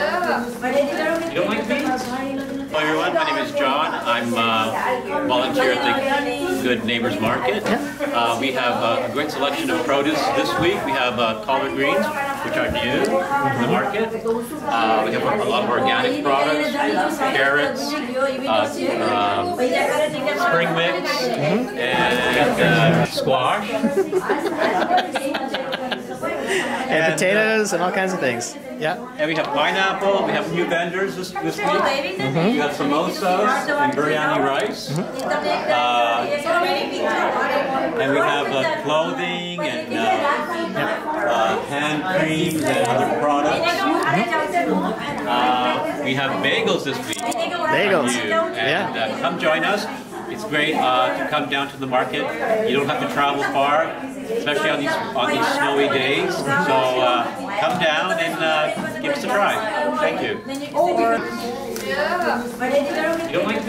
You don't like beans? Hello everyone, my name is John. I'm a volunteer at the Good Neighbors Market. Uh, we have uh, a great selection of produce this week. We have uh, collard greens, which are new in the market. Uh, we have a lot of organic products, carrots, uh, um, spring mix, and uh, squash. And potatoes and all kinds of things. Yeah. And we have pineapple. We have new vendors this, this week. We have samosas and biryani rice. Uh, and we have uh, clothing and uh, uh, hand creams and other products. Uh, we have bagels this week. Bagels. And Yeah. uh, come join us. It's great uh, to come down to the market. You don't have to travel far, especially on these on these snowy days. So uh, come down and uh, give us a try. Thank you. You don't like beans?